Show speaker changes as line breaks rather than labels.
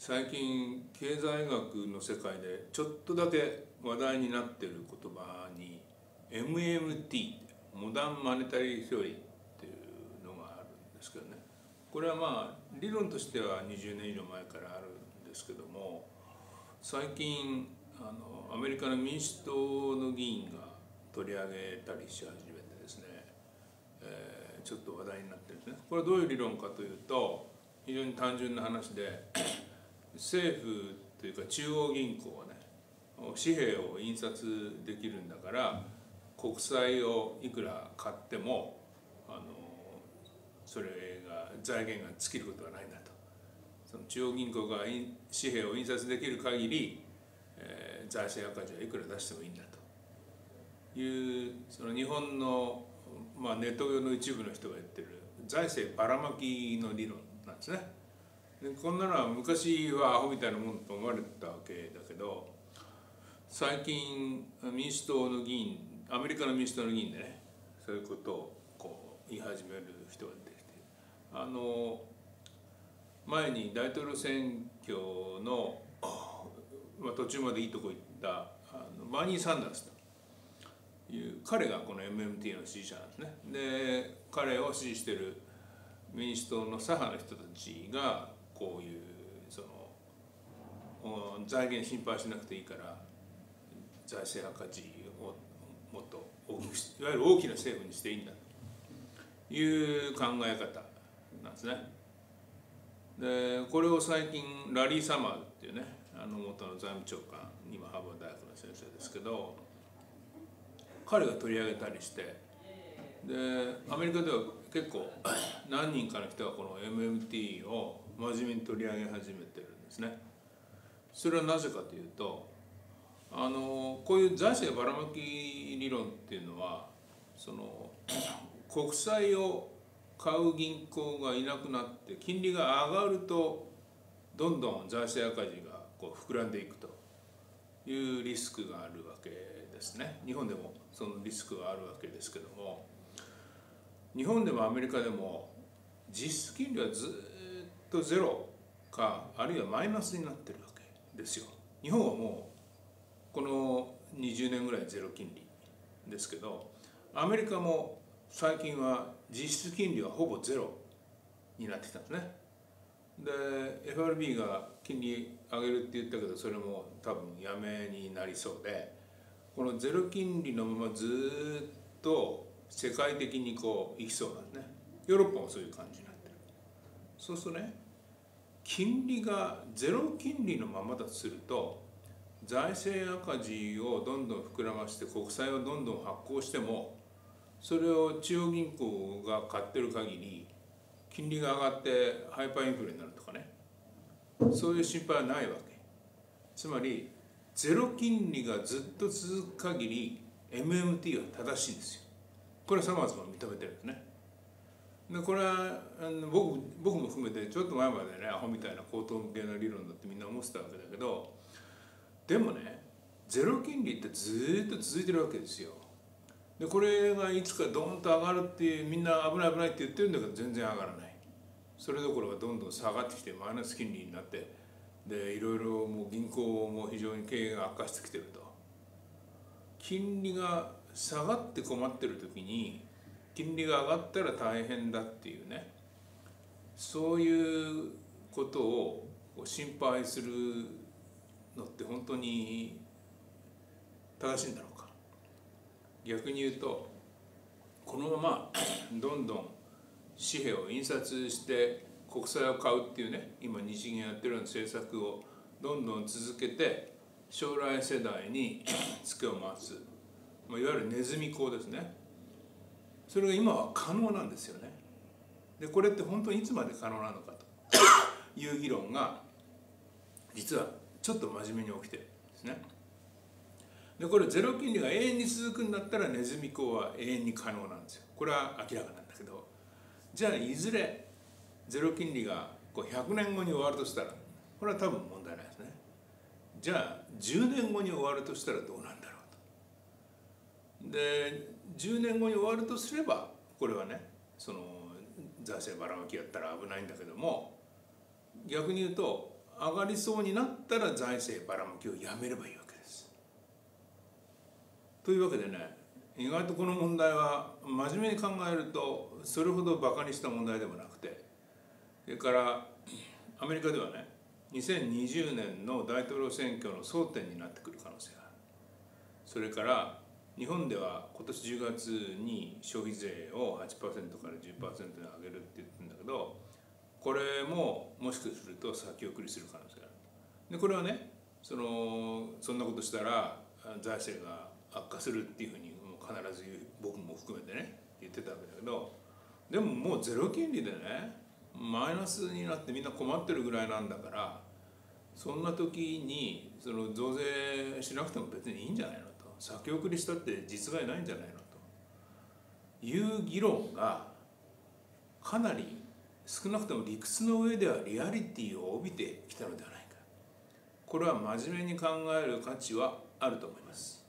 最近経済学の世界でちょっとだけ話題になってる言葉に MMT モダンマネタリー・セオリーっていうのがあるんですけどね。これはまあ理論としては20年以上前からあるんですけども最近あのアメリカの民主党の議員が取り上げたりし始めてですね、えー、ちょっと話題になってるんですね。これはどういう理論かというと非常に単純な話で政府というか中央銀行はね紙幣を印刷できるんだから国債をいくら買ってもあのそれが財源が尽きることはないんだとその中央銀行が紙幣を印刷できる限り、えー、財政赤字はいくら出してもいいんだというその日本の、まあ、ネット上の一部の人が言ってる財政ばらまきの理論なんですね。こんなのは昔はアホみたいなもんと思われてたわけだけど最近民主党の議員アメリカの民主党の議員でねそういうことをこう言い始める人が出てきてあの前に大統領選挙の、まあ、途中までいいとこ行ったあのバーニー・サンダースという彼がこの MMT の支持者なんですね。で彼を支持してる民主党の左派の人たちがこういうその財源心配しなくていいから財政赤字をもっと大きくいわゆる大きな政府にしていいんだという考え方なんですね。でこれを最近ラリー・サマーっていうねあの元の財務長官今ハーバー大学の先生ですけど彼が取り上げたりしてでアメリカでは結構何人かの人がこの MMT を真面目に取り上げ始めてるんですね。それはなぜかというとあのこういう財政ばらまき理論っていうのはその 国債を買う銀行がいなくなって金利が上がるとどんどん財政赤字がこう膨らんでいくというリスクがあるわけですね日本でもそのリスクがあるわけですけども日本でもアメリカでも実質金利はずっとゼロかあるいはマイナスになってるわけですよ。日本はもうこの20年ぐらいゼロ金利ですけどアメリカも最近は実質金利はほぼゼロになってきたんですね。で FRB が金利上げるって言ったけどそれも多分やめになりそうでこのゼロ金利のままずっと世界的にこういきそうなんですねヨーロッパもそういう感じなそうするとね金利がゼロ金利のままだとすると財政赤字をどんどん膨らまして国債をどんどん発行してもそれを中央銀行が買ってる限り金利が上がってハイパーインフレになるとかねそういう心配はないわけ。つまりゼロ金利がずっと続く限り MMT は正しいんですよ。これはサマーズも認めてるんですね。でこれはあの僕僕も含めてちょっと前までねアホみたいな高等向けな理論だってみんな思ってたわけだけどでもねゼロ金利ってずっと続いてるわけですよ。でこれがいつかドンと上がるってみんな危ない危ないって言ってるんだけど全然上がらない。それどころかどんどん下がってきてマイナス金利になってでいろいろもう銀行も非常に経営が悪化してきてると。金利が下がって困ってる時に金利が上がったら大変だっていうね。そういうことを心配するのって本当に正しいんだろうか。逆に言うとこのまま どんどん紙幣を印刷して国債を買うっていうね今日銀やってるような政策をどんどん続けて将来世代に ツケを回す、まあ、いわゆるネズミ講ですね。それが今は可能なんですよね。でこれって本当にいつまで可能なのかと。いう議論が実はちょっと真面目に起きてるんですね。でこれゼロ金利が永遠に続くんだったらネズミ講は永遠に可能なんですよ。これは明らかなんだけどじゃあいずれゼロ金利がこう100年後に終わるとしたらこれは多分問題ないですね。じゃあ10年後に終わるとしたらどうなんだろうと。で10年後に終わるとすればこれはねその財政ばらまきやったら危ないんだけども逆に言うと上がりそうになったら財政ばらまきをやめればいいわけです。というわけでね意外とこの問題は真面目に考えるとそれほどバカにした問題でもなくてそれからアメリカではね2020年の大統領選挙の争点になってくる可能性があるそれから日本では今年10月に消費税を8%から10%に上げるって言ってるんだけどこれももしかすると先送りする可能性がある。でこれはねそのそんなことしたら財政が悪化するっていうふうにもう必ず言う僕も含めてね言ってたわけだけどでももうゼロ金利でねマイナスになってみんな困ってるぐらいなんだからそんな時にその増税しなくても別にいいんじゃないの？先送りしたって実害ないんじゃないのと。いう議論がかなり少なくとも理屈の上ではリアリティを帯びてきたのではないか。これは真面目に考える価値はあると思います。